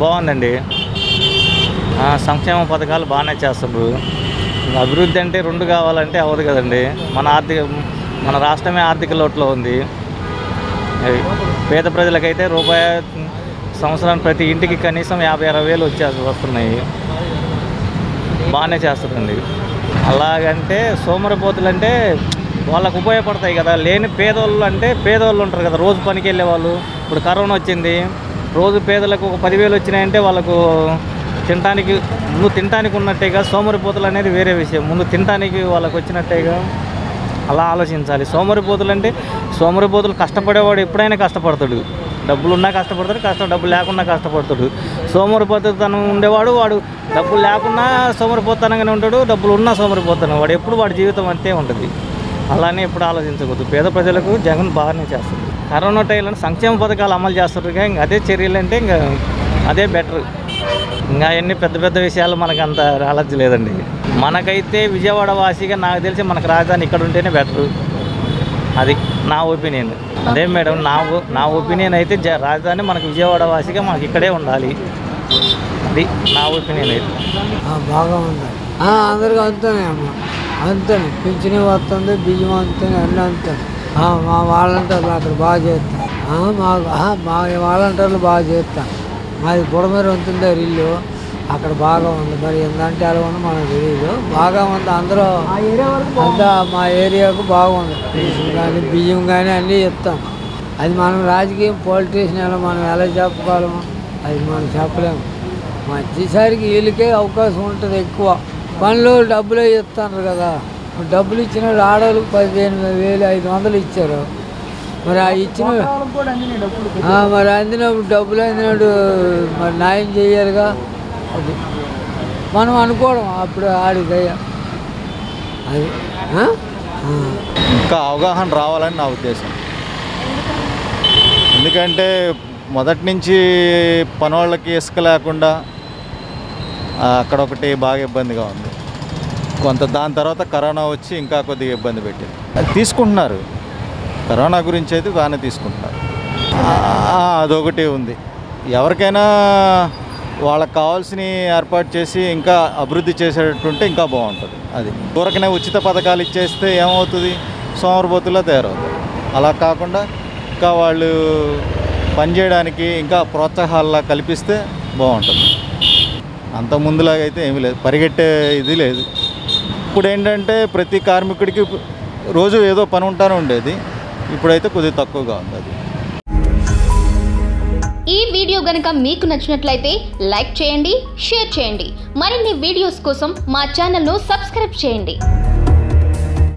బాగుందండి. సంక్షేమ పథకాలు బాగానే చేస్తారు అభివృద్ధి అంటే రెండు కావాలంటే అవ్వదు కదండి. మన ఆర్థిక మన రాష్ట్రమే ఆర్థిక లోట్లో ఉంది. పేద ప్రజలకైతే రూపాయి సంవత్సరానికి ప్రతి ఇంటికి కనీసం యాభై అరవై వేలు వచ్చే వస్తున్నాయి. బాగానే చేస్తుందండి. అలాగంటే సోమరిపోతులు అంటే వాళ్ళకు ఉపయోగపడతాయి కదా. లేని పేదోళ్ళు అంటే పేదోళ్ళు ఉంటారు కదా. రోజు పనికి వెళ్ళే వాళ్ళు ఇప్పుడు కరోనా వచ్చింది. రోజు పేదలకు ఒక పదివేలు వచ్చినాయంటే వాళ్ళకు తినటానికి ముందు తినటానికి ఉన్నట్టేగా సోమరిపోతులు అనేది వేరే విషయం. ముందు తినటానికి వాళ్ళకు వచ్చినట్టేగా అలా ఆలోచించాలి. సోమరిపోతులు అంటే సోమరిపోతులు కష్టపడేవాడు ఎప్పుడైనా కష్టపడతాడు. డబ్బులు ఉన్నా కష్టపడతాడు కష్టం డబ్బులు లేకున్నా కష్టపడతాడు. సోమరిపోతనం ఉండేవాడు వాడు డబ్బులు లేకున్నా సోమరిపోతనంగానే ఉంటాడు డబ్బులు ఉన్నా సోమరిపోతాను వాడు ఎప్పుడు వాడి జీవితం అంతే ఉంటుంది. అలానే ఎప్పుడు ఆలోచించకూడదు. పేద ప్రజలకు జగన్ బాగానే చేస్తుంది కరోనా టైంలో సంక్షేమ పథకాలు అమలు చేస్తారు ఇంకా అదే చర్యలు అంటే ఇంకా అదే బెటర్. ఇంకా అవన్నీ పెద్ద పెద్ద విషయాలు మనకు అంత నాలెడ్జ్ లేదండి. మనకైతే విజయవాడ వాసిగా నాకు తెలిసి మనకు రాజధాని ఇక్కడ ఉంటేనే బెటరు. అది నా ఒపీనియన్. అదే మేడం నా నా ఒపీనియన్ అయితే జ- రాజధాని మనకు విజయవాడ వాసిగా మనకి ఇక్కడే ఉండాలి. అది నా ఒపీనియన్ అయితే. బాగా ఉంది. అందరికీ అంతేనే అమ్మ. అంతేనే. పింఛనే వస్తుంది బియ్యం అంతేనే అన్నీ అంతే. మా వాలంటీర్లు అక్కడ బాగా చేస్తాం ఆ, మా మా వాలంటీర్లు బాగా చేస్తాం మాది బుడమేరు ఉంటుందే ఇల్లు. అక్కడ బాగా ఉంది. మరి ఏంటంటే అలా ఉంది మనకు తెలియదు బాగా ఉంది. అందరూ అంతా మా ఏరియాకు బాగుంది. కానీ బియ్యం కానీ అన్నీ ఇస్తాం అది మనం రాజకీయం పొలిటీషియన్ ఎలా మనం ఎలా చెప్పగలము అది మనం చెప్పలేము. వచ్చేసరికి వీళ్ళకే అవకాశం ఉంటుంది ఎక్కువ. పనులు డబ్బులే ఇస్తున్నారు కదా. డబ్బులు ఇచ్చిన ఆడవాళ్ళకి పదిహేను వేలు ఐదు వందలు ఇచ్చారు. మరి ఆ ఇచ్చిన ఆ, మరి అందినప్పుడు డబ్బులు అందినప్పుడు మరి న్యాయం చేయాలిగా. అది మనం అనుకోవడం అప్పుడు ఆడి దయ అది. ఇంకా అవగాహన రావాలని నా ఉద్దేశం. ఎందుకంటే మొదటి నుంచి పనవాళ్ళకి ఇసుక లేకుండా అక్కడ ఒకటి బాగా ఇబ్బందిగా ఉంది. కొంత దాని తర్వాత కరోనా వచ్చి ఇంకా కొద్దిగా ఇబ్బంది పెట్టింది. అది తీసుకుంటున్నారు. కరోనా గురించి అయితే బాగానే తీసుకుంటున్నారు. అదొకటి ఉంది. ఎవరికైనా వాళ్ళకి కావాల్సిన ఏర్పాటు చేసి ఇంకా అభివృద్ధి చేసేటట్టుంటే ఇంకా బాగుంటుంది. అది ఊరకనే ఉచిత పథకాలు ఇచ్చేస్తే ఏమవుతుంది? సోమరబోతుల్లో తయారవుతుంది అలా కాకుండా ఇంకా వాళ్ళు పనిచేయడానికి ఇంకా ప్రోత్సాహాల్లా కల్పిస్తే బాగుంటుంది. అంత ముందులాగైతే అయితే ఏమీ లేదు. పరిగెట్టే ఇది లేదు. ఇప్పుడు ఏంటంటే ప్రతి కార్మికుడికి రోజు ఏదో పని ఉంటానే ఉండేది. ఇప్పుడైతే కొద్దిగా తక్కువగా ఉంది అది ఈ వీడియో గనక మీకు నచ్చినట్లయితే లైక్ చేయండి షేర్ చేయండి. మరిన్ని వీడియోస్ కోసం మా ఛానల్ను సబ్స్క్రైబ్ చేయండి.